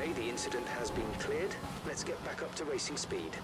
Okay, the incident has been cleared. Let's get back up to racing speed.